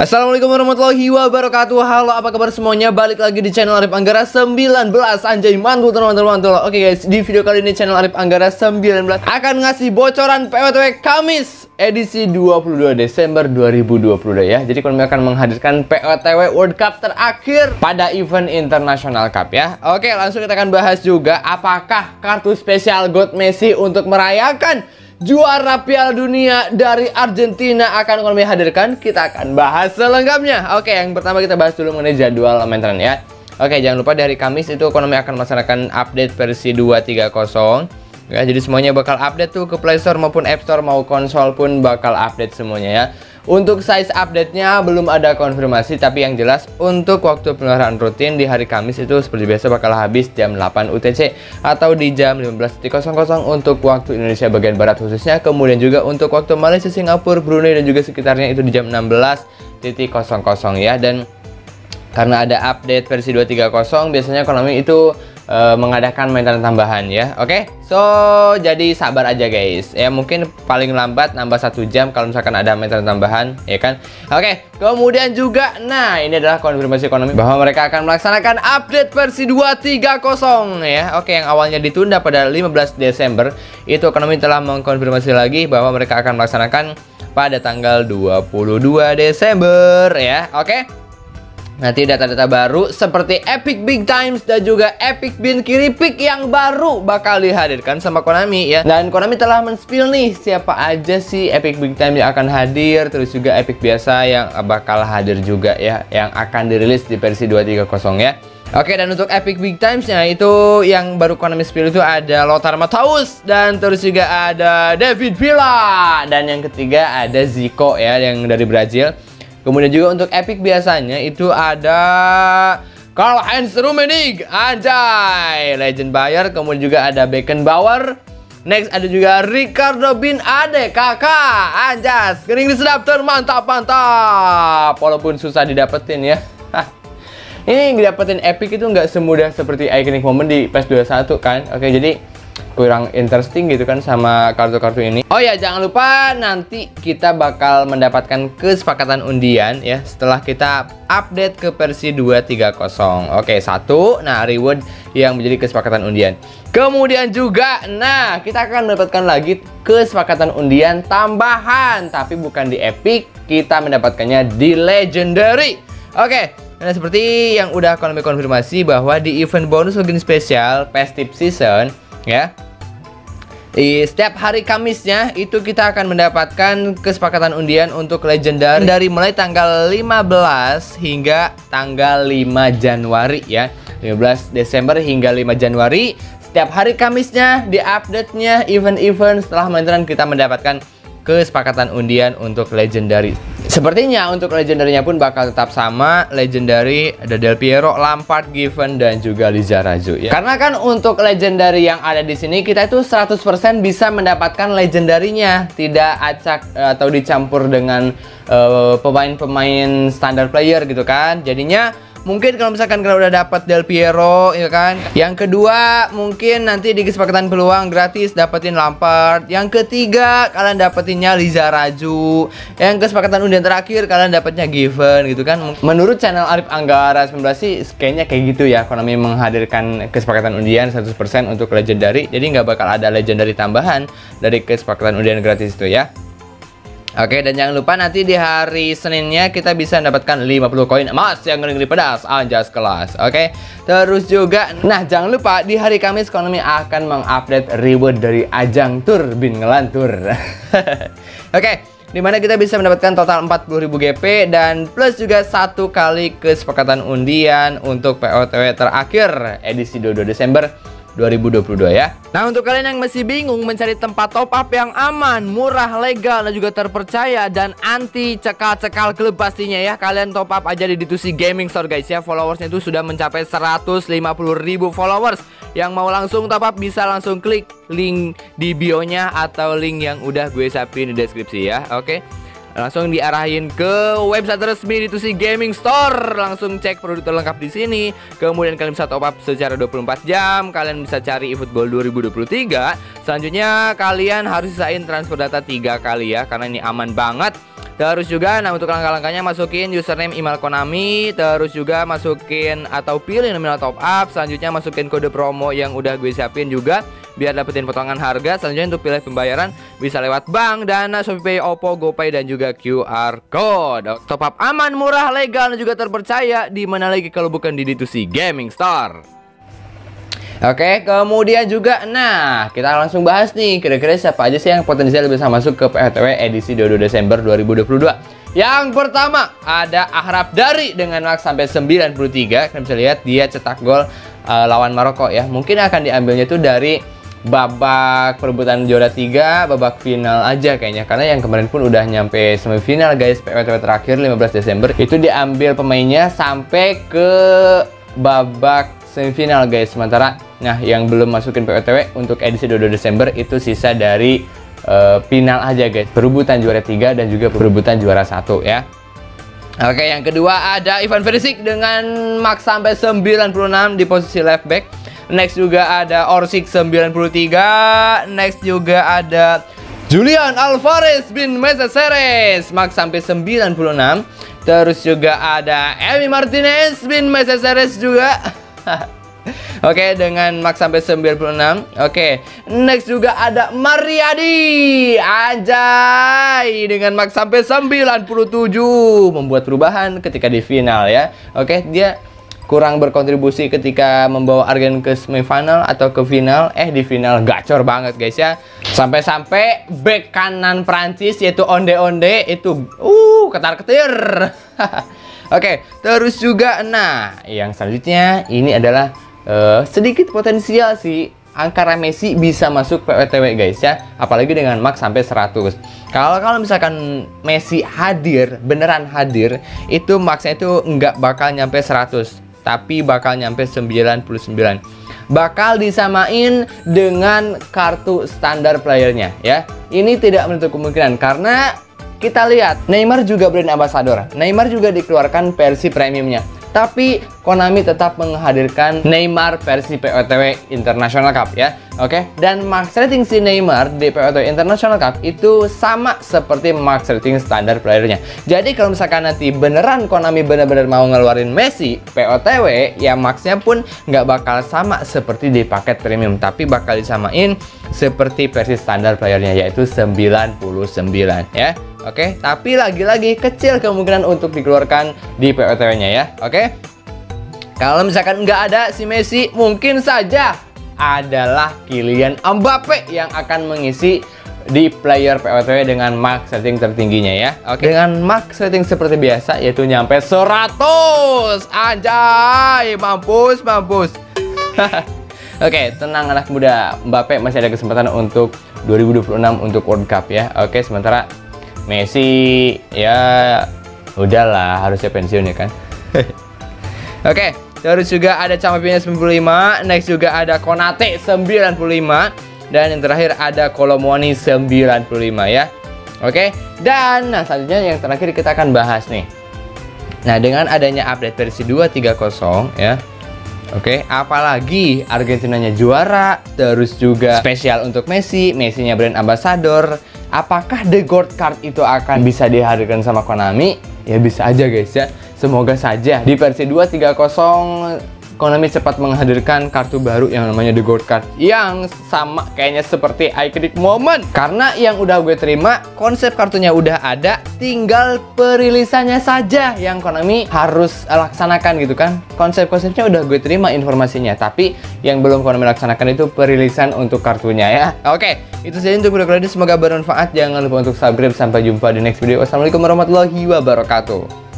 Assalamualaikum warahmatullahi wabarakatuh. Halo apa kabar semuanya? Balik lagi di channel Arif Anggara 19 Anjay mantul teman-teman Oke guys di video kali ini channel Arif Anggara 19 Akan ngasih bocoran POTW Kamis Edisi 22 Desember 2022 ya. Jadi kami akan menghadirkan POTW World Cup terakhir Pada event International Cup ya. Oke langsung kita akan bahas juga Apakah kartu spesial God Messi untuk merayakan juara Piala Dunia dari Argentina akan kami hadirkan. Kita akan bahas selengkapnya. Oke, yang pertama kita bahas dulu mengenai jadwal maintenance ya. Oke, jangan lupa dari Kamis itu ekonomi akan melaksanakan update versi 230. Ya, jadi semuanya bakal update tuh ke Play Store maupun App Store mau konsol pun bakal update semuanya ya. Untuk size update-nya belum ada konfirmasi, tapi yang jelas untuk waktu pemeliharaan rutin di hari Kamis itu seperti biasa bakal habis jam 8 UTC atau di jam 15.00 untuk waktu Indonesia bagian Barat khususnya. Kemudian juga untuk waktu Malaysia, Singapura, Brunei dan juga sekitarnya itu di jam 16.00 ya. Dan karena ada update versi 230 biasanya ekonomi itu uh, mengadakan maintenance tambahan ya oke okay? so jadi sabar aja guys ya mungkin paling lambat nambah satu jam kalau misalkan ada maintenance tambahan ya kan oke okay. kemudian juga nah ini adalah konfirmasi ekonomi bahwa mereka akan melaksanakan update versi 230 ya oke okay, yang awalnya ditunda pada 15 Desember itu ekonomi telah mengkonfirmasi lagi bahwa mereka akan melaksanakan pada tanggal 22 Desember ya oke okay? Nanti data-data baru seperti Epic Big Times dan juga Epic Bin Kiripik yang baru bakal dihadirkan sama Konami ya. Dan Konami telah men-spill nih siapa aja sih Epic Big Times yang akan hadir, terus juga Epic biasa yang bakal hadir juga ya, yang akan dirilis di versi 230 ya. Oke dan untuk Epic Big Times-nya itu yang baru Konami spill itu ada Lothar Matthäus dan terus juga ada David Villa dan yang ketiga ada Zico ya yang dari Brazil. Kemudian juga untuk Epic biasanya itu ada Karl Heinz Rummenigge, anjay, legend Bayer. Kemudian juga ada Beckenbauer. Next ada juga Ricardo Bin Ade, kakak, anjas, kering disedap mantap mantap. Walaupun susah didapetin ya. Ini dapetin Epic itu nggak semudah seperti Iconic Moment di PS21 kan. Oke, jadi kurang interesting gitu kan sama kartu-kartu ini. Oh ya, jangan lupa nanti kita bakal mendapatkan kesepakatan undian ya setelah kita update ke versi 230. Oke, satu. Nah, reward yang menjadi kesepakatan undian. Kemudian juga, nah, kita akan mendapatkan lagi kesepakatan undian tambahan, tapi bukan di epic, kita mendapatkannya di legendary. Oke, Nah, seperti yang udah kami konfirmasi bahwa di event bonus login spesial Festive Season, ya, di setiap hari Kamisnya itu kita akan mendapatkan kesepakatan undian untuk legendary dari mulai tanggal 15 hingga tanggal 5 Januari ya. 15 Desember hingga 5 Januari setiap hari Kamisnya di update-nya event-event setelah maintenance kita mendapatkan kesepakatan undian untuk legendary. Sepertinya untuk legendarinya pun bakal tetap sama legendary ada Del Piero, Lampard, Given dan juga Lizarazu ya. Karena kan untuk legendary yang ada di sini kita itu 100% bisa mendapatkan legendarinya, tidak acak atau dicampur dengan eh, pemain-pemain uh, standar player gitu kan. Jadinya Mungkin kalau misalkan kalian udah dapat Del Piero ya kan. Yang kedua, mungkin nanti di kesepakatan peluang gratis dapetin Lampard. Yang ketiga, kalian dapetinnya Liza Raju. Yang kesepakatan undian terakhir kalian dapatnya Given gitu kan. Menurut channel Arif Anggara 19 sih kayaknya kayak gitu ya. Konami menghadirkan kesepakatan undian 100% untuk legendary. Jadi nggak bakal ada legendary tambahan dari kesepakatan undian gratis itu ya. Oke dan jangan lupa nanti di hari Seninnya kita bisa mendapatkan 50 koin emas yang ngeri-ngeri pedas anjas kelas. Oke terus juga Nah jangan lupa di hari Kamis Konami akan mengupdate reward dari ajang turbin ngelantur Oke di mana kita bisa mendapatkan total 40.000 GP dan plus juga satu kali kesepakatan undian untuk POTW terakhir edisi 22 Desember 2022 ya. Nah untuk kalian yang masih bingung mencari tempat top up yang aman, murah, legal dan juga terpercaya dan anti cekal-cekal klub pastinya ya Kalian top up aja di Ditusi Gaming Store guys ya. Followersnya itu sudah mencapai 150 ribu followers. Yang mau langsung top up bisa langsung klik link di bio-nya atau link yang udah gue sapin di deskripsi ya Oke langsung diarahin ke website resmi Ditusi Gaming Store. Langsung cek produk terlengkap di sini. Kemudian kalian bisa top up secara 24 jam. Kalian bisa cari eFootball 2023. Selanjutnya kalian harus sisain transfer data tiga kali ya karena ini aman banget. Terus juga nah untuk langkah-langkahnya masukin username email Konami, terus juga masukin atau pilih nominal top up, selanjutnya masukin kode promo yang udah gue siapin juga biar dapetin potongan harga. Selanjutnya untuk pilih pembayaran bisa lewat bank, Dana, Shopee, Oppo, GoPay dan juga QR code. Top up aman, murah, legal dan juga terpercaya di mana lagi kalau bukan di D2C Gaming Store. Oke, kemudian juga, nah kita langsung bahas nih, kira-kira siapa aja sih yang potensial bisa masuk ke PHTW edisi 22 Desember 2022. Yang pertama ada Ahraf Dari dengan max sampai 93. Kalian bisa lihat dia cetak gol uh, lawan Maroko ya. Mungkin akan diambilnya tuh dari babak perebutan juara 3, babak final aja kayaknya. Karena yang kemarin pun udah nyampe semifinal guys, PWTW terakhir 15 Desember. Itu diambil pemainnya sampai ke babak semifinal guys. Sementara Nah, yang belum masukin POTW untuk edisi 22 Desember itu sisa dari uh, final aja guys. Perebutan juara 3 dan juga perebutan juara 1 ya. Oke, yang kedua ada Ivan Perisic dengan max sampai 96 di posisi left back. Next juga ada Orsic 93. Next juga ada Julian Alvarez bin Meseseres max sampai 96. Terus juga ada Emi Martinez bin Meseseres juga. Oke, dengan max sampai 96. Oke, next juga ada Mariadi. Anjay, dengan max sampai 97 membuat perubahan ketika di final ya. Oke, dia kurang berkontribusi ketika membawa Argen ke semifinal atau ke final. Eh di final gacor banget guys ya. Sampai-sampai back kanan Prancis yaitu Onde Onde itu uh ketar ketir Oke, terus juga nah, yang selanjutnya ini adalah uh, sedikit potensial sih. Angka Messi bisa masuk PWTW guys ya. Apalagi dengan max sampai 100 kalau kalau misalkan Messi hadir beneran hadir itu maxnya itu nggak bakal nyampe 100 tapi bakal nyampe 99 bakal disamain dengan kartu standar playernya ya. Ini tidak menutup kemungkinan karena kita lihat Neymar juga brand ambassador Neymar juga dikeluarkan versi premiumnya. Tapi Konami tetap menghadirkan Neymar versi POTW International Cup ya. Oke, okay? dan max rating si Neymar di POTW International Cup itu sama seperti max rating standar playernya. Jadi kalau misalkan nanti beneran Konami bener-bener mau ngeluarin Messi POTW, ya maxnya pun nggak bakal sama seperti di paket premium, tapi bakal disamain seperti versi standar playernya yaitu 99 ya. Oke, okay? tapi lagi-lagi kecil kemungkinan untuk dikeluarkan di POTW-nya ya. Oke. Okay? Kalau misalkan nggak ada si Messi, mungkin saja adalah Kylian Mbappe yang akan mengisi di player POTW dengan max setting tertingginya ya. Oke. Okay. Dengan max setting seperti biasa yaitu nyampe 100. Anjay, mampus, mampus. Oke, okay, tenang anak muda. Mbappe masih ada kesempatan untuk 2026 untuk World Cup ya. Oke, okay, sementara Messi ya udahlah harusnya pensiun ya kan Oke okay, terus juga ada Camavinga 95 next juga ada Konate 95 dan yang terakhir ada Kolomoni 95 ya Oke dan nah selanjutnya yang terakhir kita akan bahas nih Nah dengan adanya update versi 230 ya Oke, apalagi Argentinanya juara, terus juga spesial untuk Messi, Messi-nya brand ambassador, Apakah The Gold Card itu akan bisa dihadirkan sama Konami? Ya bisa aja guys ya. Semoga saja di versi 230 Konami cepat menghadirkan kartu baru yang namanya The Gold Card yang sama kayaknya seperti Iconic Moment. Karena yang udah gue terima konsep kartunya udah ada tinggal perilisannya saja yang Konami harus laksanakan gitu kan. Konsep-konsepnya udah gue terima informasinya tapi yang belum Konami laksanakan itu perilisan untuk kartunya ya. Oke itu saja untuk video kali ini. Semoga bermanfaat. Jangan lupa untuk subscribe. Sampai jumpa di next video. Wassalamualaikum warahmatullahi wabarakatuh